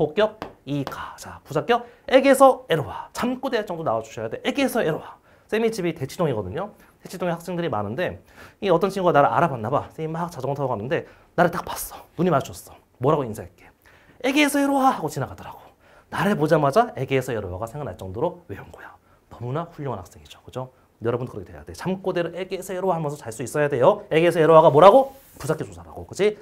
복격 이가. 자, 부사격 에게서 에로와. 잠꼬대 정도 나와주셔야 돼. 에게서 에로와. 쌤이 집이 대치동이거든요. 대치동에 학생들이 많은데 이 어떤 친구가 나를 알아봤나 봐. 쌤이 막 자전거 타고 갔는데 나를 딱 봤어. 눈이 마주쳤어. 뭐라고 인사할게. 에게에서 에로와 하고 지나가더라고. 나를 보자마자 에게에서 에로와가 생각날 정도로 외운 거야. 너무나 훌륭한 학생이죠. 그죠? 여러분도 그렇게 돼야 돼. 잠꼬대를 에게에서 에로와 하면서 잘 수 있어야 돼요. 에게에서 에로와가 뭐라고? 부사격 조사라고. 그지?